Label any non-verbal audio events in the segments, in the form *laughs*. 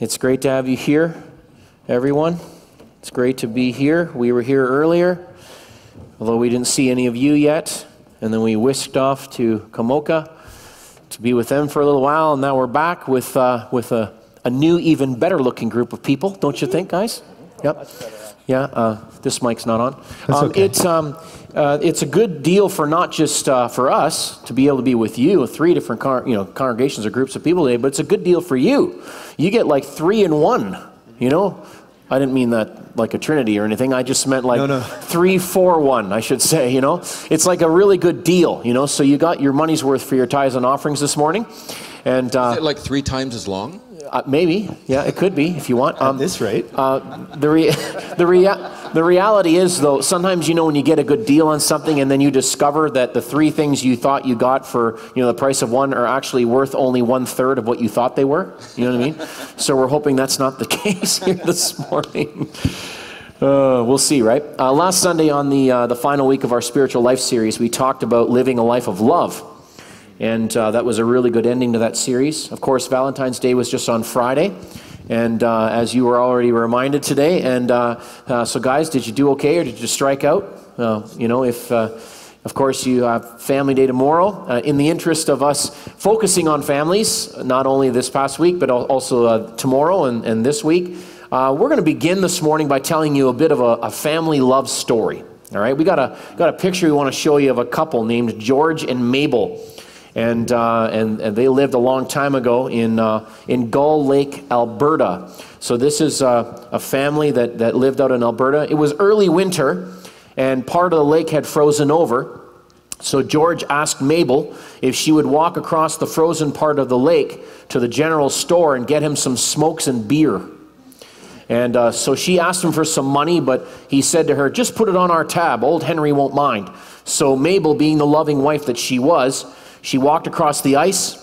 It's great to have you here, everyone. It's great to be here. We were here earlier, although we didn't see any of you yet. And then we whisked off to Komoka to be with them for a little while. And now we're back with, uh, with a, a new, even better looking group of people, don't you think, guys? Yep. Yeah, uh, this mic's not on. That's Um, okay. It's, um, uh, it's a good deal for not just uh, for us to be able to be with you, three different con- you know, congregations or groups of people today, but it's a good deal for you. You get like three in one, you know? I didn't mean that like a trinity or anything. I just meant like No, no. three, four, one, I should say, you know? It's like a really good deal, you know? So you got your money's worth for your tithes and offerings this morning. And uh, Is it like three times as long? Uh, maybe, yeah, it could be if you want. Um, At this rate, uh, the, rea- *laughs* the, rea- the reality is, though, sometimes you know when you get a good deal on something and then you discover that the three things you thought you got for you know the price of one are actually worth only one third of what you thought they were. You know what I mean? *laughs* So we're hoping that's not the *laughs* case here this morning. Uh, we'll see, right? Uh, last Sunday on the, uh, the final week of our spiritual life series, we talked about living a life of love. And uh, that was a really good ending to that series. Of course, Valentine's Day was just on Friday. And uh, as you were already reminded today, and uh, uh, so guys, did you do okay or did you strike out? You know, if uh, of course you have Family Day tomorrow, uh, in the interest of us focusing on families, not only this past week but also uh, tomorrow and, and this week, uh, we're going to begin this morning by telling you a bit of a, a family love story. All right, we got a got a picture we want to show you of a couple named George and Mabel and, uh, and, and they lived a long time ago in, uh, in Gull Lake, Alberta. So this is uh, a family that, that lived out in Alberta. It was early winter, and part of the lake had frozen over. So George asked Mabel if she would walk across the frozen part of the lake to the general store and get him some smokes and beer. And uh, so she asked him for some money, but he said to her, Just put it on our tab. Old Henry won't mind. So Mabel, being the loving wife that she was, she walked across the ice.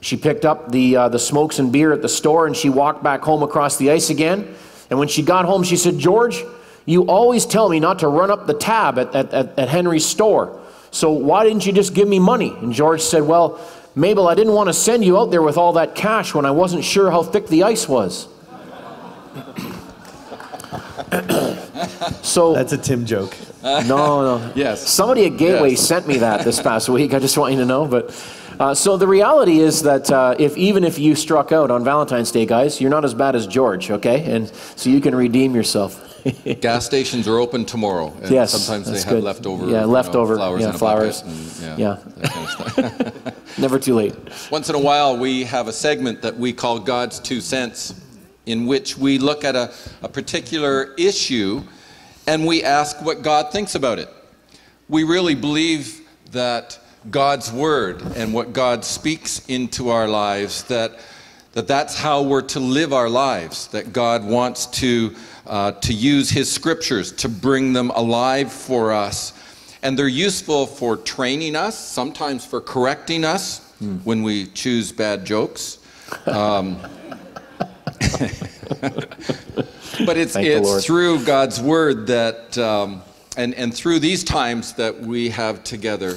She picked up the, uh, the smokes and beer at the store and she walked back home across the ice again. And when she got home, she said, George, you always tell me not to run up the tab at, at, at, at Henry's store. So why didn't you just give me money? And George said, Well, Mabel, I didn't want to send you out there with all that cash when I wasn't sure how thick the ice was. So that's a Tim joke. no, no. *laughs* Yes. Somebody at Gateway Yes. sent me that this past week. I just want you to know. But uh, so the reality is that uh, if even if you struck out on Valentine's Day, guys, you're not as bad as George, okay? And so you can redeem yourself. *laughs* Gas stations are open tomorrow. And Yes, Sometimes they have good. leftover, Yeah, you know, leftover, flowers yeah, in flowers. bucket. And, Yeah. that kind of. *laughs* Never too late. Once in a while, we have a segment that we call God's Two Cents, in which we look at a, a particular issue and we ask what God thinks about it. We really believe that God's Word and what God speaks into our lives, that, that that's how we're to live our lives, that God wants to, uh, to use His Scriptures to bring them alive for us. And they're useful for training us, sometimes for correcting us when we choose bad jokes. Um, *laughs* but it's, Thank it's through God's word that, um, and, and through these times that we have together,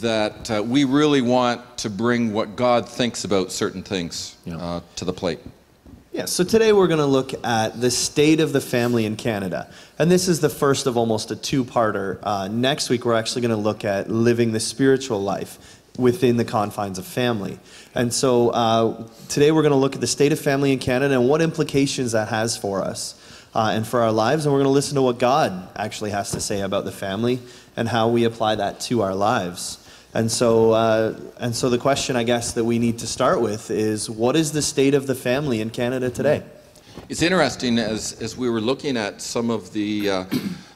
that uh, we really want to bring what God thinks about certain things uh, to the plate. Yeah, so today we're going to look at the state of the family in Canada. And this is the first of almost a two parter. Uh, next week, we're actually going to look at living the spiritual life within the confines of family. And so uh, today we're going to look at the state of family in Canada and what implications that has for us uh, and for our lives. And we're going to listen to what God actually has to say about the family and how we apply that to our lives. And so, uh, and so the question I guess that we need to start with is what is the state of the family in Canada today? It's interesting as, as we were looking at some of the, uh,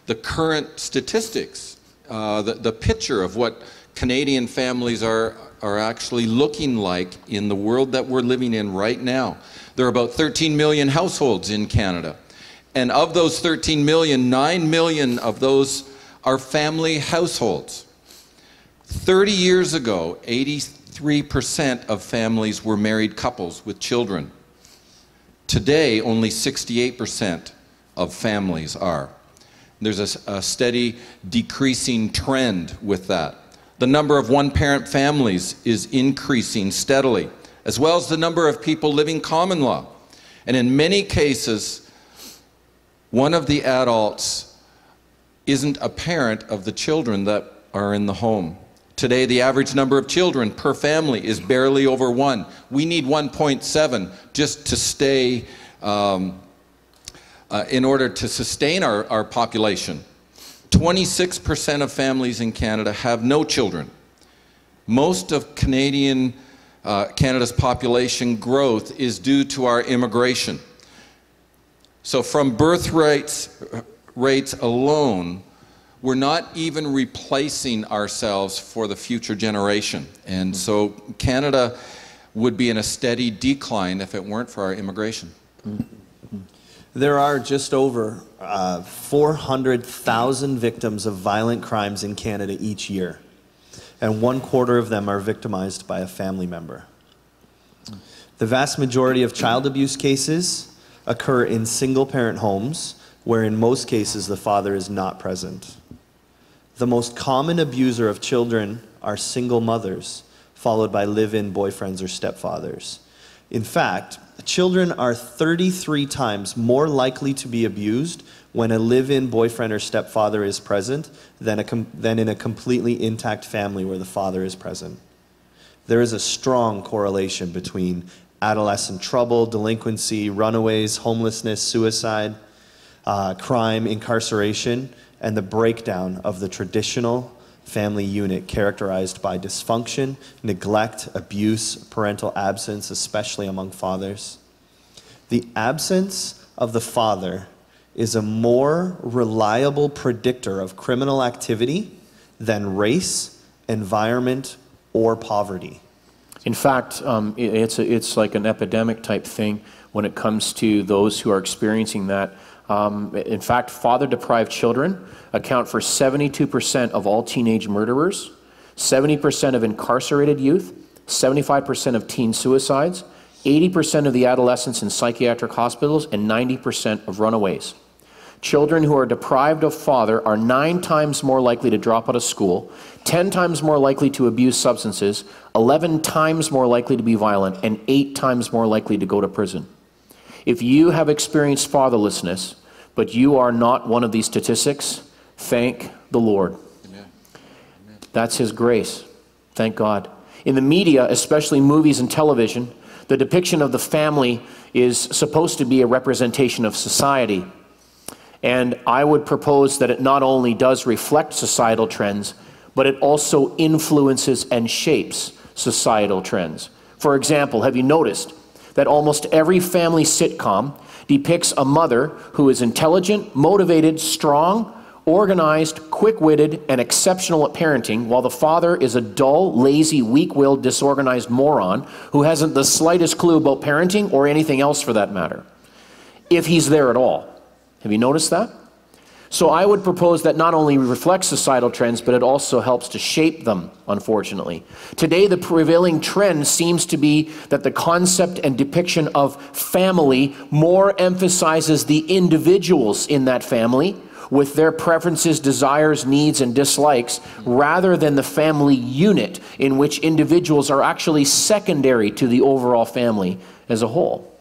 the current statistics, uh, the, the picture of what Canadian families are, are actually looking like in the world that we're living in right now. There are about 13 million households in Canada. And of those 13 million, 9 million of those are family households. 30 years ago, 83% of families were married couples with children. Today, only 68% of families are. There's a steady decreasing trend with that. The number of one parent families is increasing steadily, as well as the number of people living common law. And in many cases, one of the adults isn't a parent of the children that are in the home. Today, the average number of children per family is barely over one. We need 1.7 just to stay um, uh, in order to sustain our, our population. 26% of families in Canada have no children. Most of Canadian uh, Canada's population growth is due to our immigration. So, from birth rates, rates alone, we're not even replacing ourselves for the future generation. And so, Canada would be in a steady decline if it weren't for our immigration. There are just over uh, 400,000 victims of violent crimes in Canada each year and one quarter of them are victimized by a family member. The vast majority of child abuse cases occur in single parent homes, where in most cases the father is not present. The most common abuser of children are single mothers, followed by live in boyfriends or stepfathers. In fact, children are 33 times more likely to be abused when a live in boyfriend or stepfather is present than, a than in a completely intact family where the father is present. There is a strong correlation between adolescent trouble, delinquency, runaways, homelessness, suicide, uh, crime, incarceration, and the breakdown of the traditional family unit characterized by dysfunction, neglect, abuse, parental absence, especially among fathers. The absence of the father is a more reliable predictor of criminal activity than race, environment, or poverty. In fact, um, it's, a, it's like an epidemic type thing when it comes to those who are experiencing that. Um, in fact, father deprived children account for 72% of all teenage murderers, 70% of incarcerated youth, 75% of teen suicides, 80% of the adolescents in psychiatric hospitals, and 90% of runaways. Children who are deprived of father are nine times more likely to drop out of school, 10 times more likely to abuse substances, 11 times more likely to be violent, and 8 times more likely to go to prison. If you have experienced fatherlessness, but you are not one of these statistics, thank the Lord. Amen. That's His grace. Thank God. In the media, especially movies and television, the depiction of the family is supposed to be a representation of society. And I would propose that it not only does reflect societal trends, but it also influences and shapes societal trends. For example, have you noticed that almost every family sitcom depicts a mother who is intelligent, motivated, strong, organized, quick witted, and exceptional at parenting, while the father is a dull, lazy, weak willed, disorganized moron who hasn't the slightest clue about parenting or anything else for that matter, if he's there at all. Have you noticed that? So I would propose that not only reflects societal trends, but it also helps to shape them, unfortunately. Today, the prevailing trend seems to be that the concept and depiction of family more emphasizes the individuals in that family with their preferences, desires, needs, and dislikes, rather than the family unit in which individuals are actually secondary to the overall family as a whole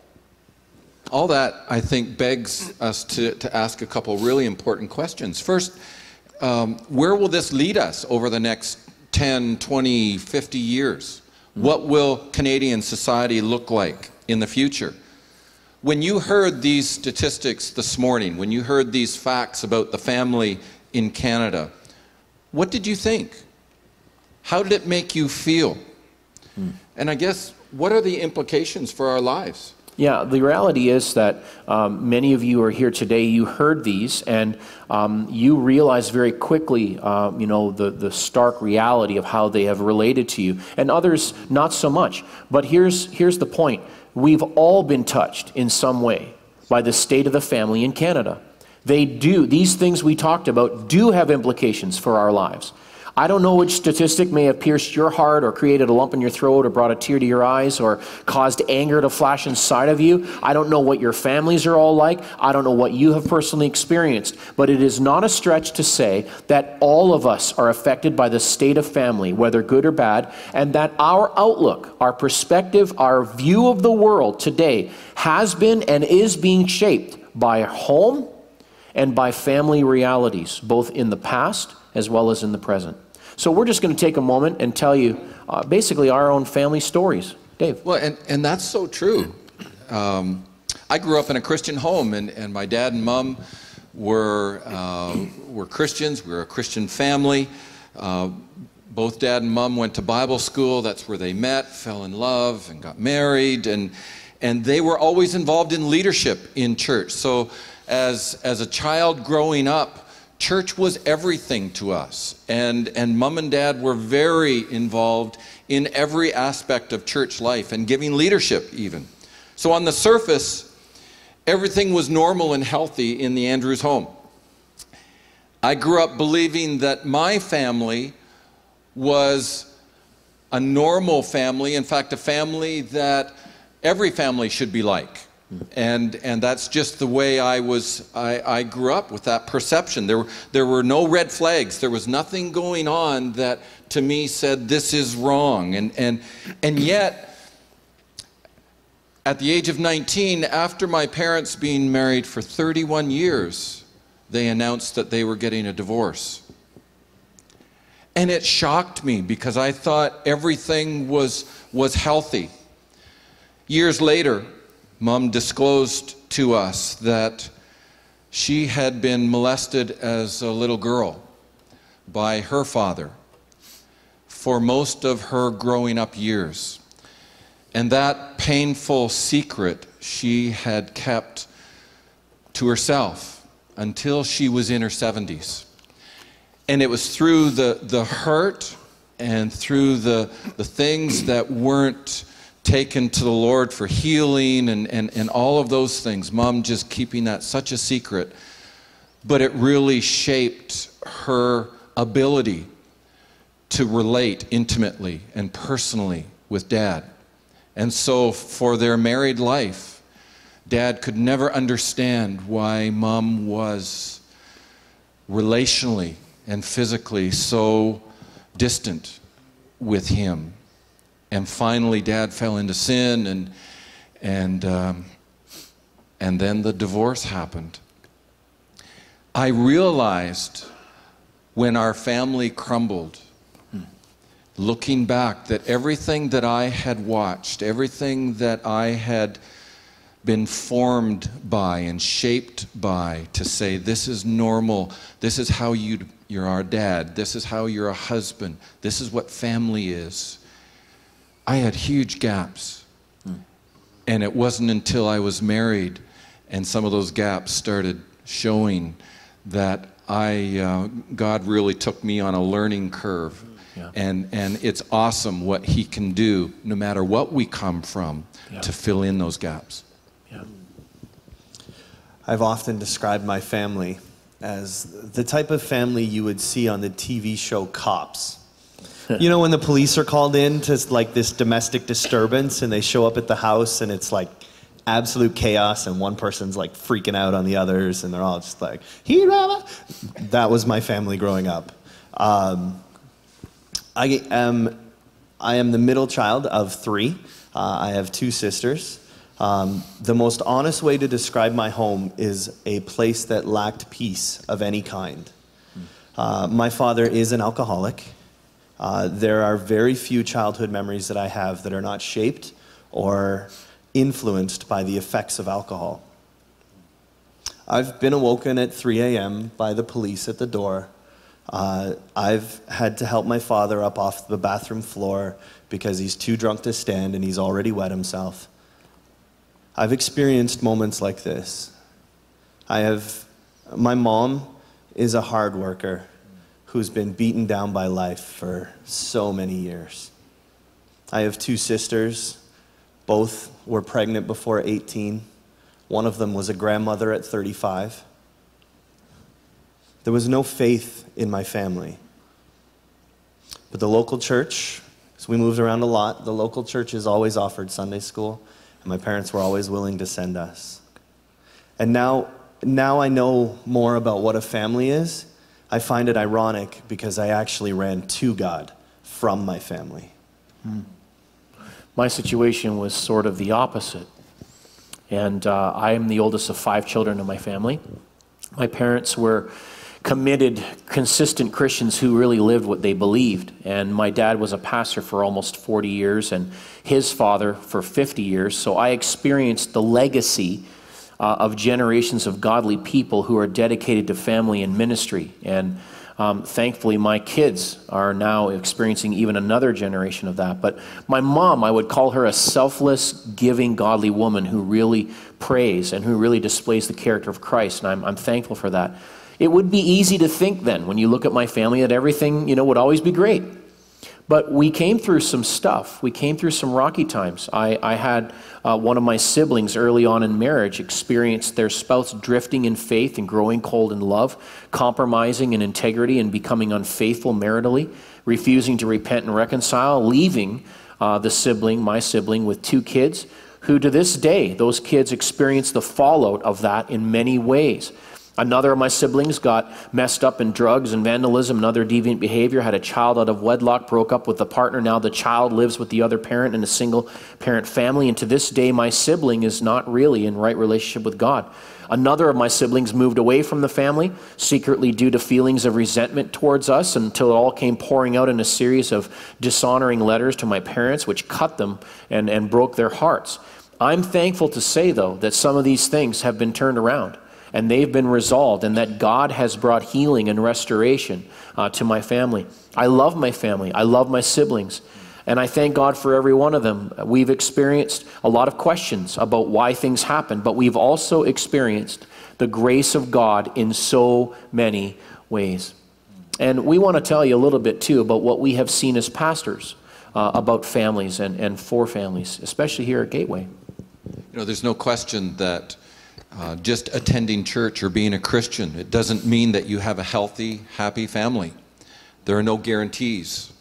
all that, I think, begs us to, to ask a couple really important questions. First, um, where will this lead us over the next 10, 20, 50 years? What will Canadian society look like in the future? When you heard these statistics this morning, when you heard these facts about the family in Canada, what did you think? How did it make you feel? Hmm. And I guess, what are the implications for our lives? Yeah, the reality is that um, many of you are here today. You heard these, and um, you realize very quickly, uh, you know, the, the stark reality of how they have related to you, and others not so much. But here's, here's the point we've all been touched in some way by the state of the family in Canada. They do, these things we talked about do have implications for our lives. I don't know which statistic may have pierced your heart or created a lump in your throat or brought a tear to your eyes or caused anger to flash inside of you. I don't know what your families are all like. I don't know what you have personally experienced. But it is not a stretch to say that all of us are affected by the state of family, whether good or bad, and that our outlook, our perspective, our view of the world today has been and is being shaped by home and by family realities, both in the past as well as in the present. So we're just going to take a moment and tell you uh, basically our own family stories. Dave. Well, and, and that's so true. Um, I grew up in a Christian home, and, and my dad and mom were, uh, were Christians. We were a Christian family. Uh, both dad and mom went to Bible school. That's where they met, fell in love, and got married. And, and they were always involved in leadership in church. So, as, as a child growing up, church was everything to us. And, and mom and dad were very involved in every aspect of church life and giving leadership, even. So, on the surface, everything was normal and healthy in the Andrews home. I grew up believing that my family was a normal family, in fact, a family that every family should be like and and that's just the way I was I, I grew up with that perception. There there were no red flags. There was nothing going on that to me said this is wrong. And and and yet at the age of 19 after my parents being married for 31 years they announced that they were getting a divorce. And it shocked me because I thought everything was was healthy. Years later Mom disclosed to us that she had been molested as a little girl by her father for most of her growing up years. And that painful secret she had kept to herself until she was in her 70s. And it was through the, the hurt and through the, the things that weren't taken to the Lord for healing and, and, and all of those things. Mom just keeping that such a secret. But it really shaped her ability to relate intimately and personally with dad. And so for their married life, dad could never understand why mom was relationally and physically so distant with him and finally, dad fell into sin, and, and, um, and then the divorce happened. I realized when our family crumbled, looking back, that everything that I had watched, everything that I had been formed by and shaped by to say, this is normal, this is how you, you're our dad, this is how you're a husband, this is what family is I had huge gaps. And it wasn't until I was married and some of those gaps started showing that I, uh, God really took me on a learning curve. Yeah. And, and it's awesome what He can do, no matter what we come from, yeah. to fill in those gaps. Yeah. I've often described my family as the type of family you would see on the TV show Cops you know when the police are called in to like this domestic disturbance and they show up at the house and it's like absolute chaos and one person's like freaking out on the others and they're all just like he that was my family growing up. Um, i am i am the middle child of three. Uh, i have two sisters. Um, the most honest way to describe my home is a place that lacked peace of any kind. Uh, my father is an alcoholic uh, there are very few childhood memories that I have that are not shaped or influenced by the effects of alcohol. I've been awoken at 3 a.m. by the police at the door. Uh, I've had to help my father up off the bathroom floor because he's too drunk to stand and he's already wet himself. I've experienced moments like this. I have, my mom is a hard worker who's been beaten down by life for so many years. I have two sisters. Both were pregnant before 18. One of them was a grandmother at 35. There was no faith in my family. But the local church, so we moved around a lot, the local church has always offered Sunday school, and my parents were always willing to send us. And now, now I know more about what a family is. I find it ironic because I actually ran to God from my family. Hmm. My situation was sort of the opposite. And uh, I am the oldest of five children in my family. My parents were committed, consistent Christians who really lived what they believed. And my dad was a pastor for almost 40 years, and his father for 50 years. So I experienced the legacy uh, of generations of godly people who are dedicated to family and ministry. And um, thankfully, my kids are now experiencing even another generation of that. But my mom, I would call her a selfless, giving, godly woman who really prays and who really displays the character of Christ. And I'm, I'm thankful for that. It would be easy to think then, when you look at my family, that everything, you know, would always be great. But we came through some stuff. We came through some rocky times. I, I had uh, one of my siblings early on in marriage experience their spouse drifting in faith and growing cold in love, compromising in integrity and becoming unfaithful maritally, refusing to repent and reconcile, leaving uh, the sibling, my sibling, with two kids, who to this day, those kids experience the fallout of that in many ways. Another of my siblings got messed up in drugs and vandalism and other deviant behavior, had a child out of wedlock, broke up with the partner. Now the child lives with the other parent in a single parent family. And to this day, my sibling is not really in right relationship with God. Another of my siblings moved away from the family, secretly due to feelings of resentment towards us, until it all came pouring out in a series of dishonoring letters to my parents, which cut them and, and broke their hearts. I'm thankful to say, though, that some of these things have been turned around and they've been resolved, and that God has brought healing and restoration uh, to my family. I love my family, I love my siblings. And I thank God for every one of them. We've experienced a lot of questions about why things happen, but we've also experienced the grace of God in so many ways. And we want to tell you a little bit too about what we have seen as pastors uh, about families and, and for families, especially here at Gateway. You know, there's no question that uh, just attending church or being a Christian. It doesn't mean that you have a healthy, happy family. There are no guarantees.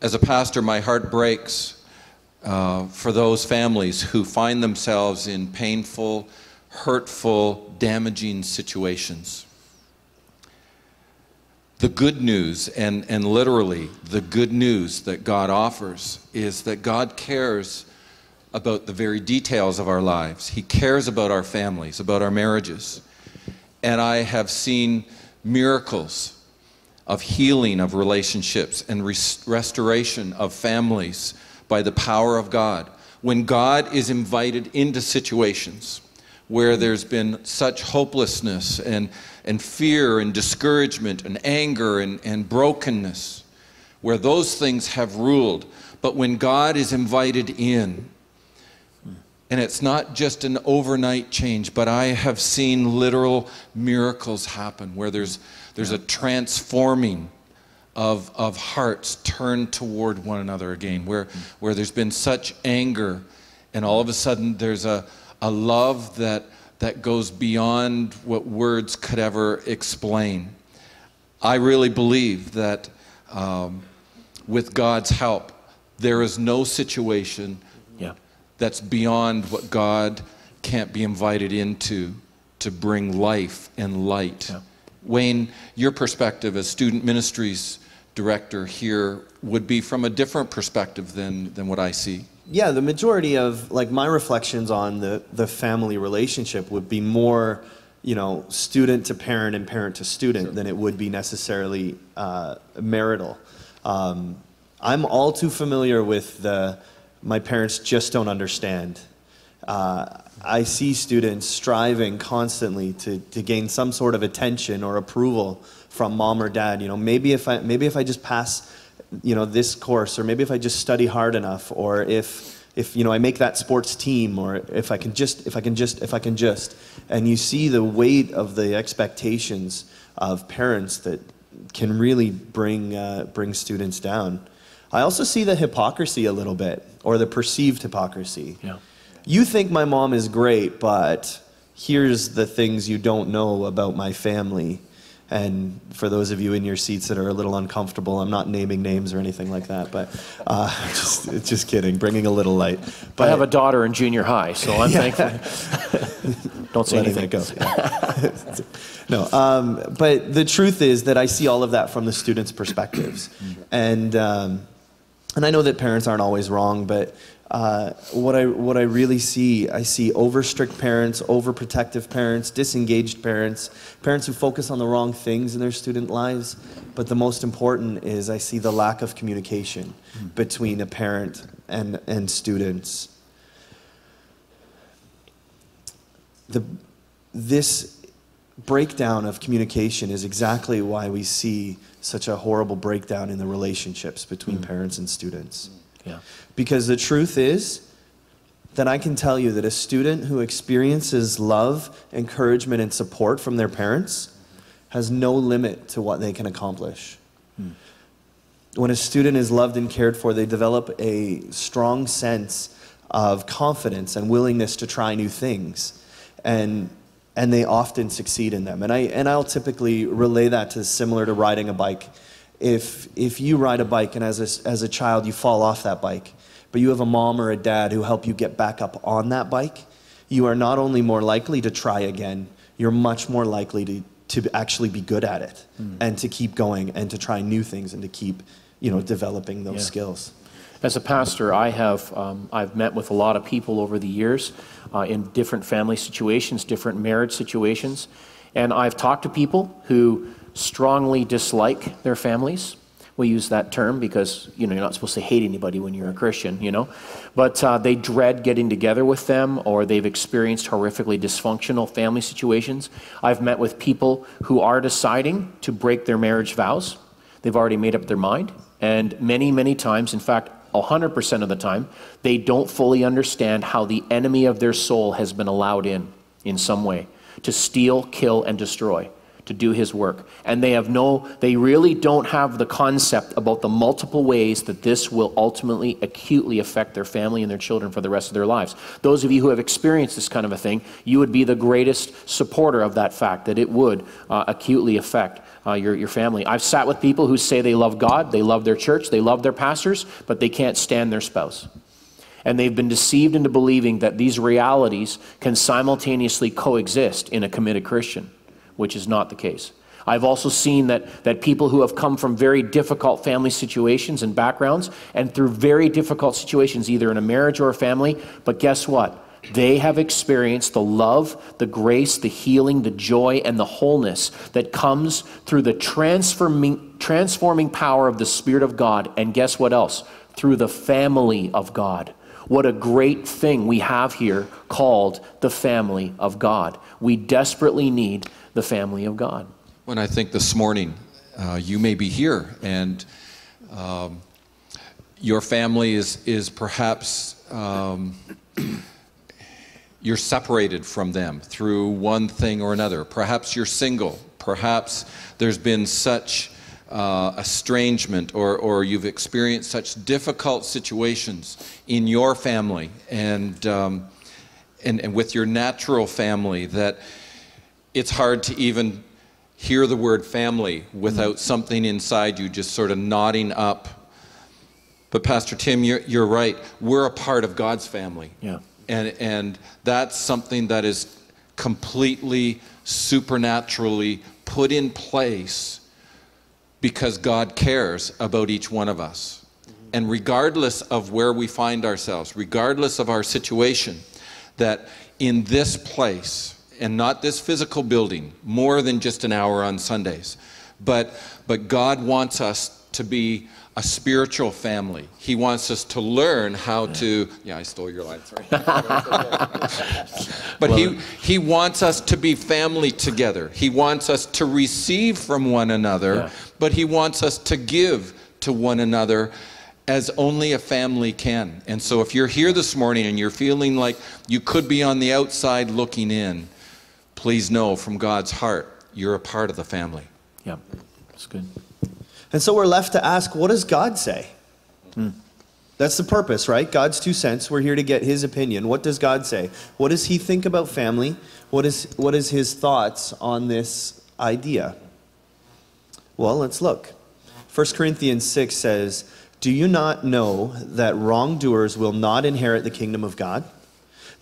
As a pastor, my heart breaks uh, for those families who find themselves in painful, hurtful, damaging situations. The good news, and, and literally the good news that God offers, is that God cares about the very details of our lives. He cares about our families, about our marriages. And I have seen miracles of healing of relationships and res- restoration of families by the power of God. When God is invited into situations where there's been such hopelessness and, and fear and discouragement and anger and, and brokenness, where those things have ruled, but when God is invited in, and it's not just an overnight change, but I have seen literal miracles happen where there's, there's a transforming of, of hearts turned toward one another again, where, where there's been such anger, and all of a sudden there's a, a love that, that goes beyond what words could ever explain. I really believe that um, with God's help, there is no situation that's beyond what God can't be invited into to bring life and light. Yeah. Wayne, your perspective as student ministries director here would be from a different perspective than, than what I see. Yeah, the majority of like my reflections on the, the family relationship would be more, you know, student to parent and parent to student sure. than it would be necessarily uh, marital. Um, I'm all too familiar with the my parents just don't understand. Uh, I see students striving constantly to, to gain some sort of attention or approval from mom or dad. You know, maybe if I maybe if I just pass, you know, this course, or maybe if I just study hard enough, or if if you know I make that sports team, or if I can just if I can just if I can just, and you see the weight of the expectations of parents that can really bring uh, bring students down. I also see the hypocrisy a little bit, or the perceived hypocrisy. Yeah. You think my mom is great, but here's the things you don't know about my family. And for those of you in your seats that are a little uncomfortable, I'm not naming names or anything like that, but uh, *laughs* just, just kidding, bringing a little light. But I have a daughter in junior high, so I'm *laughs* thankful. *laughs* Don't say letting anything. go. Yeah. no, um, but the truth is that I see all of that from the students' perspectives, and um, and I know that parents aren't always wrong, but uh, what I what I really see, I see over strict parents, overprotective parents, disengaged parents, parents who focus on the wrong things in their student lives. But the most important is I see the lack of communication between a parent and and students. The this breakdown of communication is exactly why we see such a horrible breakdown in the relationships between mm. parents and students. Yeah. Because the truth is that I can tell you that a student who experiences love, encouragement, and support from their parents has no limit to what they can accomplish. Mm. When a student is loved and cared for, they develop a strong sense of confidence and willingness to try new things. And and they often succeed in them. And I and I'll typically relay that to similar to riding a bike. If if you ride a bike and as a, as a child you fall off that bike, but you have a mom or a dad who help you get back up on that bike, you are not only more likely to try again, you're much more likely to to actually be good at it hmm. and to keep going and to try new things and to keep you know developing those Yeah. skills. As a pastor, I have um, I've met with a lot of people over the years uh, in different family situations, different marriage situations, and I've talked to people who strongly dislike their families. We use that term because you know you're not supposed to hate anybody when you're a Christian, you know, but uh, they dread getting together with them, or they've experienced horrifically dysfunctional family situations. I've met with people who are deciding to break their marriage vows. They've already made up their mind. And many, many times, in fact, 100% of the time, they don't fully understand how the enemy of their soul has been allowed in, in some way, to steal, kill, and destroy, to do his work. And they have no, they really don't have the concept about the multiple ways that this will ultimately acutely affect their family and their children for the rest of their lives. Those of you who have experienced this kind of a thing, you would be the greatest supporter of that fact, that it would uh, acutely affect uh, your, your family. I've sat with people who say they love God, they love their church, they love their pastors, but they can't stand their spouse. And they've been deceived into believing that these realities can simultaneously coexist in a committed Christian, which is not the case. I've also seen that, that people who have come from very difficult family situations and backgrounds, and through very difficult situations, either in a marriage or a family, but guess what? They have experienced the love, the grace, the healing, the joy, and the wholeness that comes through the transforming, transforming power of the Spirit of God. And guess what else? Through the family of God. What a great thing we have here called the family of God. We desperately need the family of God. When I think this morning, uh, you may be here and um, your family is, is perhaps, um, you're separated from them through one thing or another. Perhaps you're single. Perhaps there's been such uh, estrangement or, or you've experienced such difficult situations in your family and, um, and, and with your natural family that it's hard to even hear the word family without something inside you just sort of nodding up. But Pastor Tim, you're, you're right. We're a part of God's family. Yeah. And, and that's something that is completely supernaturally put in place because God cares about each one of us. And regardless of where we find ourselves, regardless of our situation, that in this place, and not this physical building, more than just an hour on Sundays, but, but God wants us to be a spiritual family. He wants us to learn how to. Yeah, I stole your line, sorry. *laughs* but he, he wants us to be family together. He wants us to receive from one another, Yeah. but he wants us to give to one another as only a family can. And so if you're here this morning and you're feeling like you could be on the outside looking in, please know from God's heart, you're a part of the family. Yeah. That's good. And so we're left to ask, what does God say? Hmm. That's the purpose, right? God's two cents. We're here to get his opinion. What does God say? What does he think about family? What is, what is his thoughts on this idea? Well, let's look. 1 Corinthians 6 says, Do you not know that wrongdoers will not inherit the kingdom of God?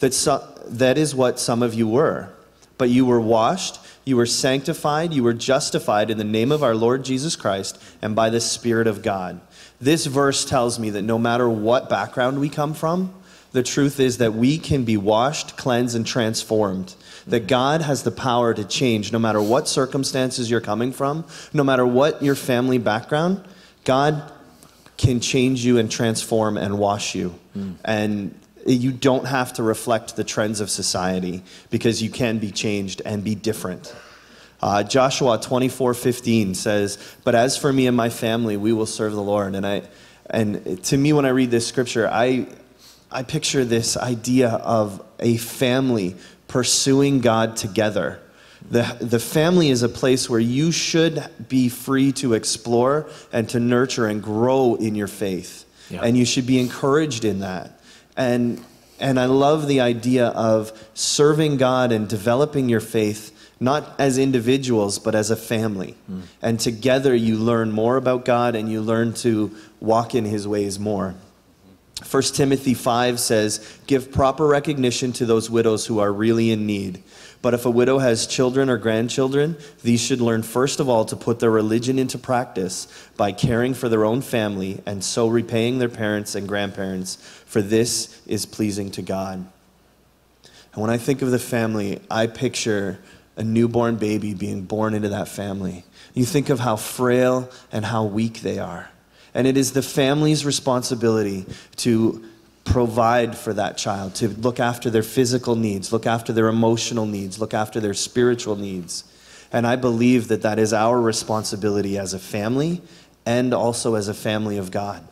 That, so, that is what some of you were. But you were washed, you were sanctified, you were justified in the name of our Lord Jesus Christ and by the Spirit of God. This verse tells me that no matter what background we come from, the truth is that we can be washed, cleansed, and transformed. That God has the power to change no matter what circumstances you're coming from, no matter what your family background, God can change you and transform and wash you. Mm. And you don't have to reflect the trends of society because you can be changed and be different. Uh, Joshua 24 15 says, But as for me and my family, we will serve the Lord. And, I, and to me, when I read this scripture, I, I picture this idea of a family pursuing God together. The, the family is a place where you should be free to explore and to nurture and grow in your faith. Yeah. And you should be encouraged in that. And, and I love the idea of serving God and developing your faith, not as individuals, but as a family. Mm. And together you learn more about God and you learn to walk in his ways more. 1 Timothy 5 says, Give proper recognition to those widows who are really in need but if a widow has children or grandchildren, these should learn first of all to put their religion into practice by caring for their own family and so repaying their parents and grandparents, for this is pleasing to God. And when I think of the family, I picture a newborn baby being born into that family. You think of how frail and how weak they are. And it is the family's responsibility to provide for that child, to look after their physical needs, look after their emotional needs, look after their spiritual needs. And I believe that that is our responsibility as a family and also as a family of God.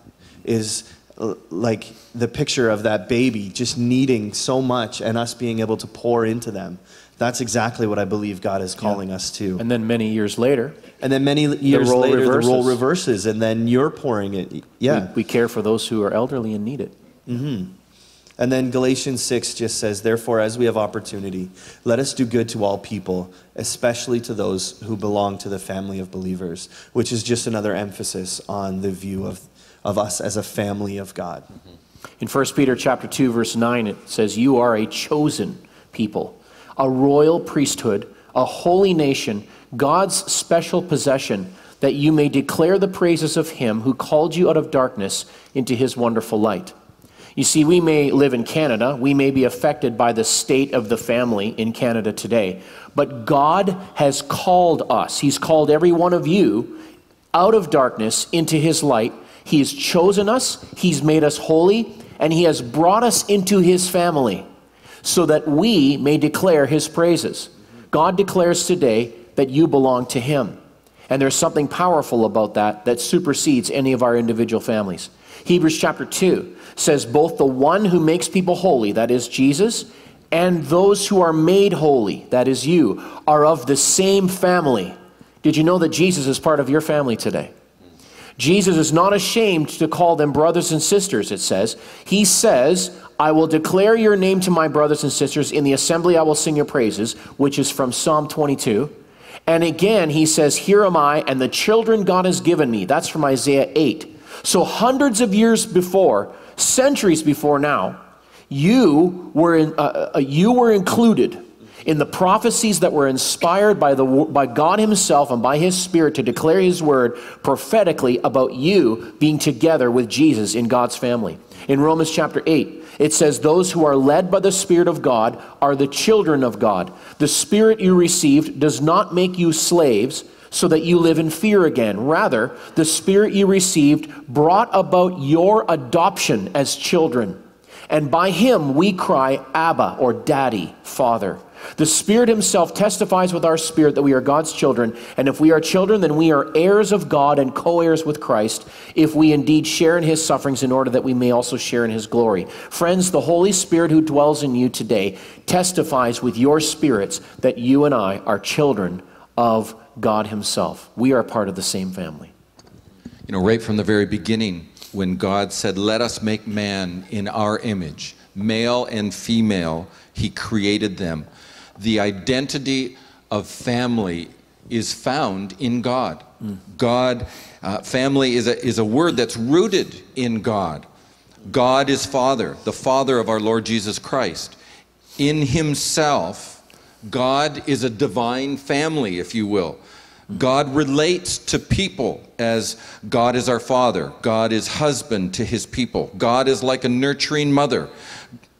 Is like the picture of that baby just needing so much and us being able to pour into them. That's exactly what I believe God is calling yeah. us to. And then many years later, and then many years the later, reverses. the role reverses, and then you're pouring it. Yeah, we, we care for those who are elderly and need it. Mm-hmm. And then Galatians 6 just says, Therefore, as we have opportunity, let us do good to all people, especially to those who belong to the family of believers, which is just another emphasis on the view of, of us as a family of God. Mm-hmm. In 1 Peter chapter 2, verse 9, it says, You are a chosen people, a royal priesthood, a holy nation, God's special possession, that you may declare the praises of him who called you out of darkness into his wonderful light. You see, we may live in Canada, we may be affected by the state of the family in Canada today, but God has called us. He's called every one of you out of darkness into His light. He has chosen us, He's made us holy, and He has brought us into His family so that we may declare His praises. God declares today that you belong to Him. And there's something powerful about that that supersedes any of our individual families. Hebrews chapter 2 says, Both the one who makes people holy, that is Jesus, and those who are made holy, that is you, are of the same family. Did you know that Jesus is part of your family today? Jesus is not ashamed to call them brothers and sisters, it says. He says, I will declare your name to my brothers and sisters. In the assembly I will sing your praises, which is from Psalm 22. And again, he says, Here am I, and the children God has given me. That's from Isaiah 8. So, hundreds of years before, centuries before now, you were, in, uh, uh, you were included in the prophecies that were inspired by, the, by God Himself and by His Spirit to declare His word prophetically about you being together with Jesus in God's family. In Romans chapter 8, it says, Those who are led by the Spirit of God are the children of God. The Spirit you received does not make you slaves so that you live in fear again. Rather, the Spirit you received brought about your adoption as children. And by him we cry, Abba, or Daddy, Father. The Spirit Himself testifies with our spirit that we are God's children, and if we are children, then we are heirs of God and co heirs with Christ, if we indeed share in His sufferings in order that we may also share in His glory. Friends, the Holy Spirit who dwells in you today testifies with your spirits that you and I are children of God Himself. We are part of the same family. You know, right from the very beginning, when God said, Let us make man in our image, male and female, He created them. The identity of family is found in God. God, uh, family is a, is a word that's rooted in God. God is Father, the Father of our Lord Jesus Christ. In Himself, God is a divine family, if you will. God relates to people as God is our Father. God is husband to His people. God is like a nurturing mother.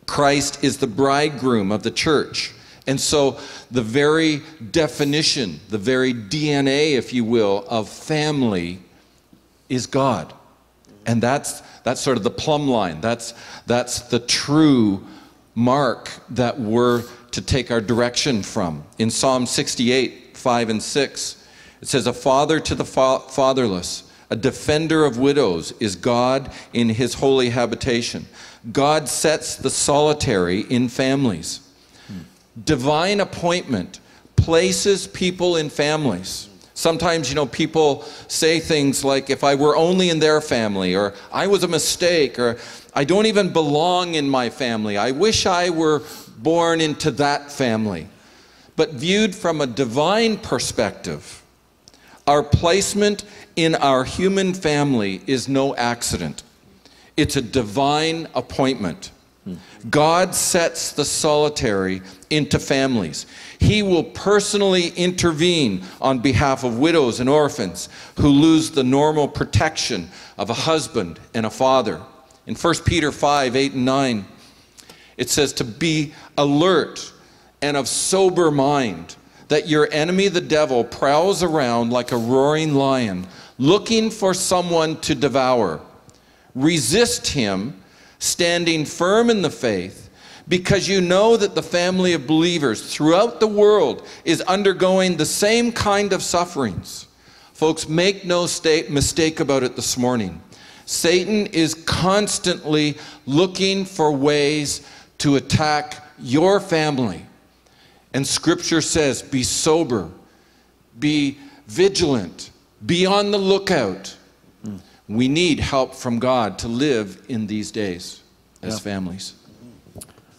Christ is the bridegroom of the church. And so, the very definition, the very DNA, if you will, of family is God. And that's, that's sort of the plumb line. That's, that's the true mark that we're to take our direction from. In Psalm 68, 5 and 6, it says, A father to the fa- fatherless, a defender of widows is God in his holy habitation. God sets the solitary in families divine appointment places people in families. Sometimes, you know, people say things like, if I were only in their family, or I was a mistake, or I don't even belong in my family. I wish I were born into that family. But viewed from a divine perspective, our placement in our human family is no accident. It's a divine appointment. God sets the solitary into families. He will personally intervene on behalf of widows and orphans who lose the normal protection of a husband and a father. In 1 Peter 5 8 and 9, it says to be alert and of sober mind, that your enemy, the devil, prowls around like a roaring lion, looking for someone to devour. Resist him standing firm in the faith, because you know that the family of believers throughout the world is undergoing the same kind of sufferings. Folks, make no mistake about it this morning. Satan is constantly looking for ways to attack your family. And scripture says, be sober, be vigilant, be on the lookout. Hmm. We need help from God to live in these days as Yeah. families.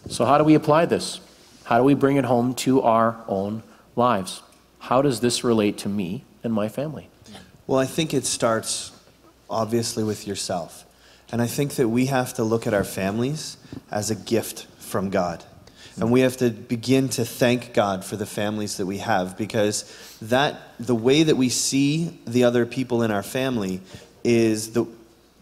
So, how do we apply this? How do we bring it home to our own lives? How does this relate to me and my family? Well, I think it starts obviously with yourself. And I think that we have to look at our families as a gift from God. And we have to begin to thank God for the families that we have because that the way that we see the other people in our family is the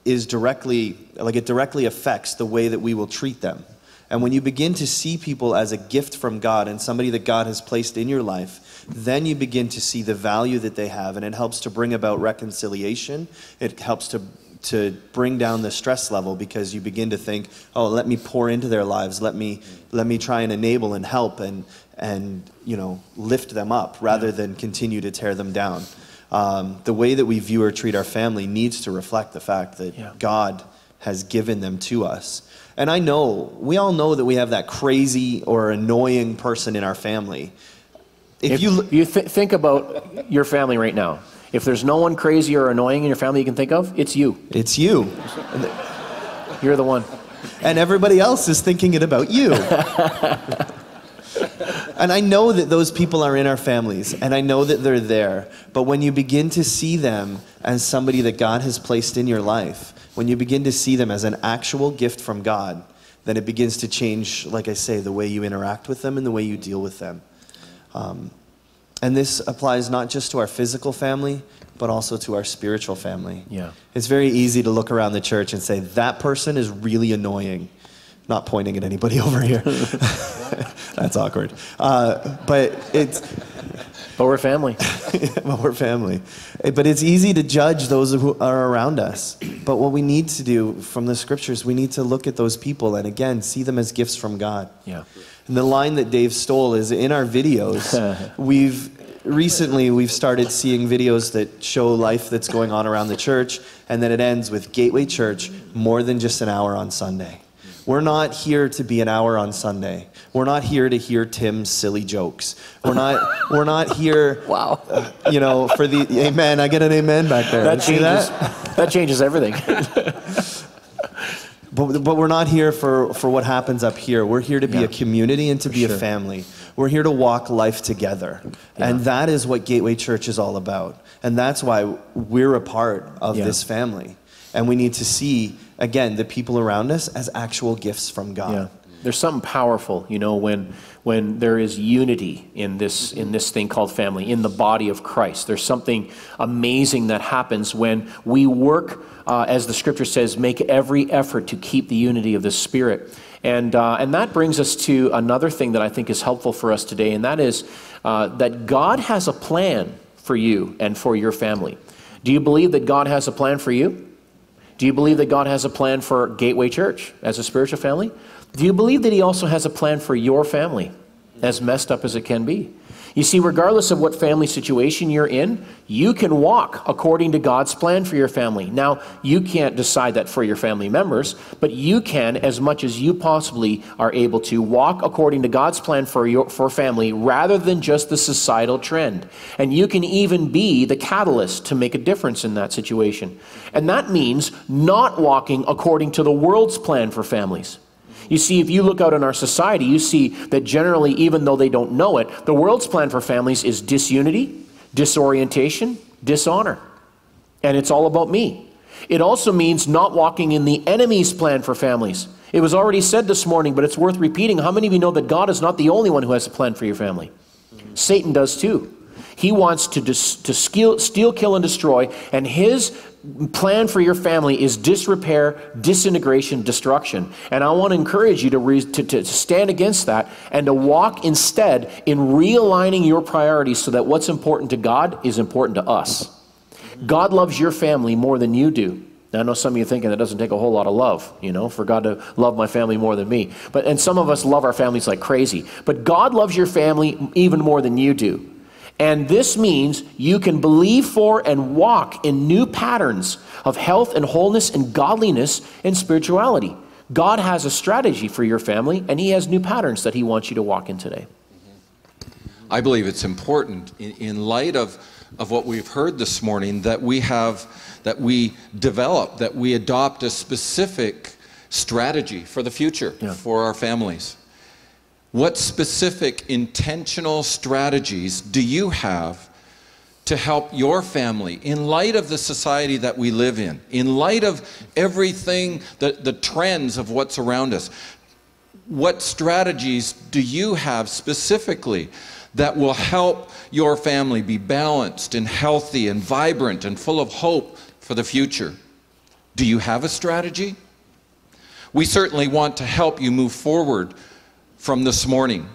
is directly like it directly affects the way that we will treat them. And when you begin to see people as a gift from God and somebody that God has placed in your life, then you begin to see the value that they have, and it helps to bring about reconciliation. It helps to to bring down the stress level because you begin to think, oh, let me pour into their lives, let me let me try and enable and help and and you know lift them up rather than continue to tear them down. Um, the way that we view or treat our family needs to reflect the fact that Yeah. God has given them to us. And I know, we all know that we have that crazy or annoying person in our family. If, If you, you, th- think about your family right now, if there's no one crazy or annoying in your family you can think of, it's you. it's you. You're the one. and everybody else is thinking it about you. *laughs* and I know that those people are in our families, and I know that they're there. But when you begin to see them as somebody that God has placed in your life, when you begin to see them as an actual gift from God, then it begins to change, like I say, the way you interact with them and the way you deal with them. Um, and this applies not just to our physical family, but also to our spiritual family. Yeah. It's very easy to look around the church and say, that person is really annoying. Not pointing at anybody *laughs* over here. *laughs* That's awkward. Uh, but it's, But we're family. *laughs* but we're family. But it's easy to judge those who are around us. But what we need to do from the scriptures, we need to look at those people and again see them as gifts from God. Yeah. And the line that Dave stole is in our videos. we've recently we've started seeing videos that show life that's going on around the church, and then it ends with Gateway Church more than just an hour on Sunday. We're not here to be an hour on Sunday. We're not here to hear Tim's silly jokes. We're not. *laughs* We're not here. Wow. Uh, you know, for the amen. I get an amen back there. That See changes, that? that changes everything. *laughs* But, but we're not here for, for what happens up here. We're here to be Yeah, a community and to be sure. a family. We're here to walk life together. And that is what Gateway Church is all about. And that's why we're a part of Yeah. this family. And we need to see, again, the people around us as actual gifts from God. Yeah. There's something powerful, you know, when when there is unity in this in this thing called family, in the body of Christ. There's something amazing that happens when we work, uh, as the scripture says, make every effort to keep the unity of the Spirit. And, uh, and that brings us to another thing that I think is helpful for us today, and that is uh, that God has a plan for you and for your family. Do you believe that God has a plan for you? Do you believe that God has a plan for Gateway Church as a spiritual family? Do you believe that He also has a plan for your family, as messed up as it can be? You see, regardless of what family situation you're in, you can walk according to God's plan for your family. Now, you can't decide that for your family members, but you can, as much as you possibly are able to, walk according to God's plan for your for family rather than just the societal trend. And you can even be the catalyst to make a difference in that situation. And that means not walking according to the world's plan for families. You see, if you look out in our society, you see that generally, even though they don't know it, the world's plan for families is disunity, disorientation, dishonor. And it's all about me. It also means not walking in the enemy's plan for families. It was already said this morning, but it's worth repeating. How many of you know that God is not the only one who has a plan for your family? Satan does too. He wants to, to steal, kill, and destroy, and his plan for your family is disrepair, disintegration, destruction. And I want to encourage you to, re- to, to stand against that and to walk instead in realigning your priorities so that what's important to God is important to us. God loves your family more than you do. Now, I know some of you thinking that doesn't take a whole lot of love, you know, for God to love my family more than me. But and some of us love our families like crazy. But God loves your family even more than you do. And this means you can believe for and walk in new patterns of health and wholeness and godliness and spirituality. God has a strategy for your family, and He has new patterns that He wants you to walk in today. I believe it's important in, in light of, of what we've heard this morning that we have, that we develop, that we adopt a specific strategy for the future Yeah. for our families. What specific intentional strategies do you have to help your family in light of the society that we live in, in light of everything, the, the trends of what's around us? What strategies do you have specifically that will help your family be balanced and healthy and vibrant and full of hope for the future? Do you have a strategy? We certainly want to help you move forward from this morning.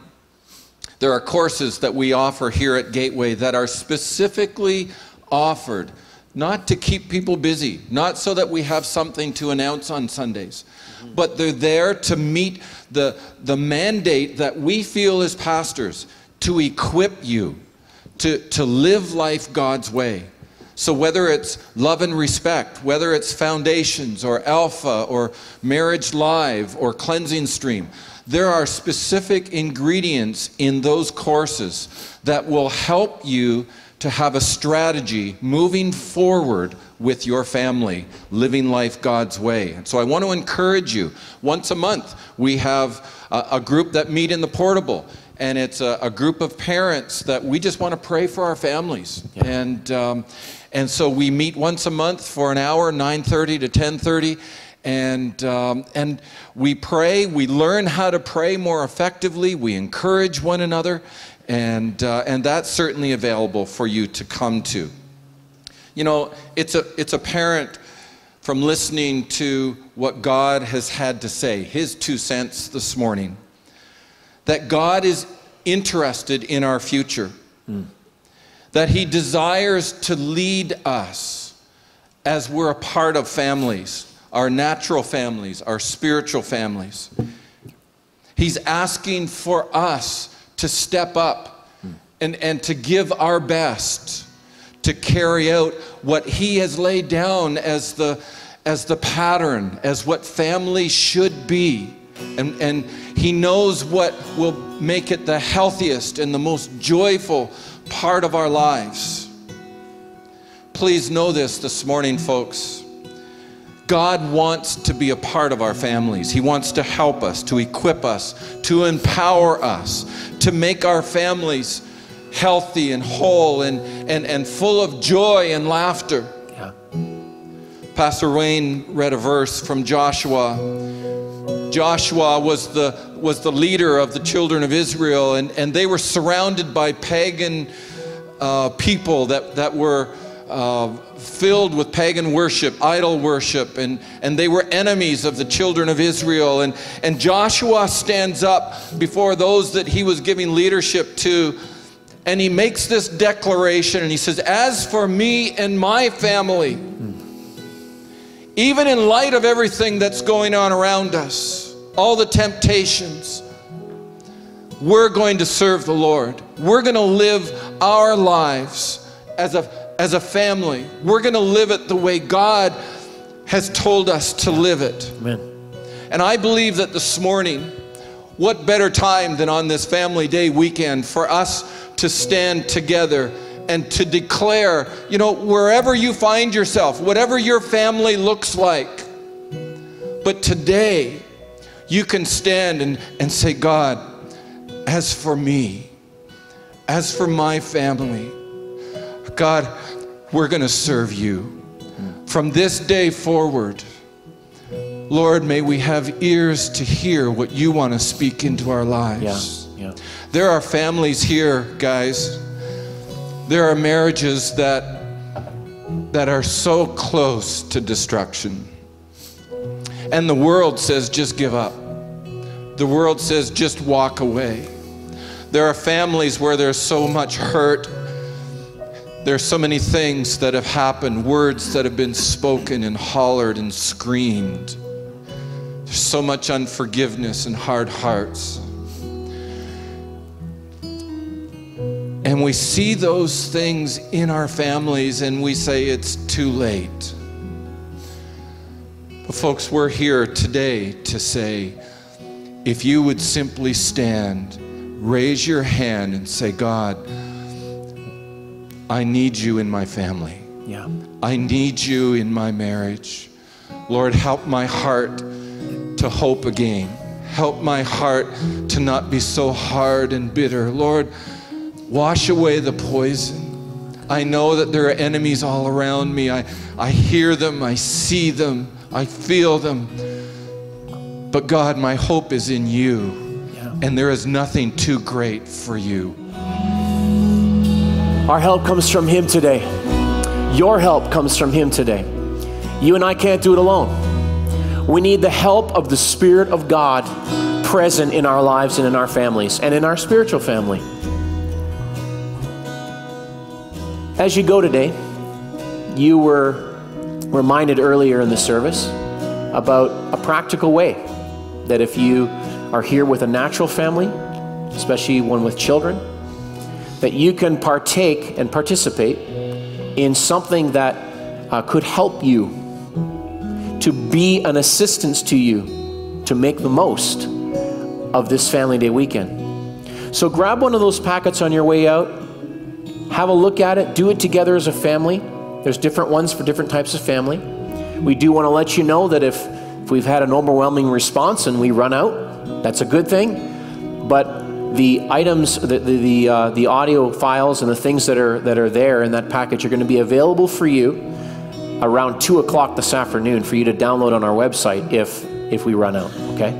There are courses that we offer here at Gateway that are specifically offered not to keep people busy, not so that we have something to announce on Sundays, mm-hmm. but they're there to meet the, the mandate that we feel as pastors to equip you to, to live life God's way. So, whether it's love and respect, whether it's foundations or alpha or marriage live or cleansing stream, there are specific ingredients in those courses that will help you to have a strategy moving forward with your family, living life God's way. And so I want to encourage you. Once a month, we have a, a group that meet in the portable and it's a, a, group of parents that we just want to pray for our families yeah. and um, and so we meet once a month for an hour 9.30 to 10.30 and um, and we pray we learn how to pray more effectively we encourage one another and uh, and that's certainly available for you to come to. You know it's a it's apparent from listening to what god has had to say his two cents this morning that God is interested in our future, mm. that He desires to lead us as we're a part of families, our natural families, our spiritual families. He's asking for us to step up and, and to give our best to carry out what He has laid down as the, as the pattern, as what family should be. And, and he knows what will make it the healthiest and the most joyful part of our lives. Please know this this morning, folks. God wants to be a part of our families. He wants to help us, to equip us, to empower us, to make our families healthy and whole and, and, and full of joy and laughter. Yeah. Pastor Wayne read a verse from Joshua. Joshua was the, was the leader of the children of Israel, and, and they were surrounded by pagan uh, people that, that were uh, filled with pagan worship, idol worship, and, and they were enemies of the children of Israel. And, and Joshua stands up before those that he was giving leadership to, and he makes this declaration, and he says, As for me and my family, even in light of everything that's going on around us, all the temptations, we're going to serve the Lord. We're going to live our lives as a, as a family. We're going to live it the way God has told us to live it. Amen. And I believe that this morning, what better time than on this Family Day weekend for us to stand together and to declare, you know, wherever you find yourself, whatever your family looks like, but today you can stand and, and say, God, as for me, as for my family, God, we're going to serve you. From this day forward, Lord, may we have ears to hear what you want to speak into our lives. Yeah. Yeah. There are families here, guys. There are marriages that that are so close to destruction. And the world says just give up. The world says just walk away. There are families where there's so much hurt. There's so many things that have happened, words that have been spoken and hollered and screamed. There's so much unforgiveness and hard hearts. And we see those things in our families and we say it's too late. But, folks, we're here today to say if you would simply stand, raise your hand, and say, God, I need you in my family. Yeah. I need you in my marriage. Lord, help my heart to hope again. Help my heart to not be so hard and bitter. Lord, wash away the poison. I know that there are enemies all around me. I, I hear them, I see them, I feel them. But God, my hope is in you, Yeah. and there is nothing too great for you. Our help comes from Him today. Your help comes from Him today. You and I can't do it alone. We need the help of the Spirit of God present in our lives and in our families and in our spiritual family. As you go today, you were reminded earlier in the service about a practical way that if you are here with a natural family, especially one with children, that you can partake and participate in something that uh, could help you to be an assistance to you to make the most of this Family Day weekend. So grab one of those packets on your way out, have a look at it, do it together as a family. There's different ones for different types of family. We do want to let you know that if, if we've had an overwhelming response and we run out, that's a good thing. But the items, the, the, the, uh, the audio files and the things that are, that are there in that package are going to be available for you around 2 o'clock this afternoon for you to download on our website if, if we run out, okay?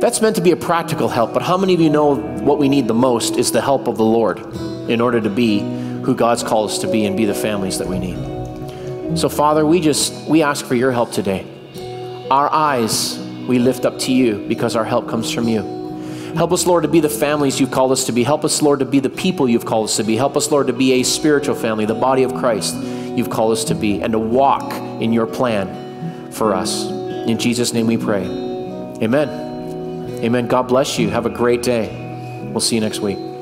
That's meant to be a practical help, but how many of you know what we need the most is the help of the Lord in order to be who God's called us to be and be the families that we need? So, Father, we just we ask for your help today. Our eyes we lift up to you because our help comes from you. Help us, Lord, to be the families you've called us to be. Help us, Lord, to be the people you've called us to be. Help us, Lord, to be a spiritual family, the body of Christ you've called us to be, and to walk in your plan for us. In Jesus' name we pray. Amen. Amen. God bless you. Have a great day. We'll see you next week.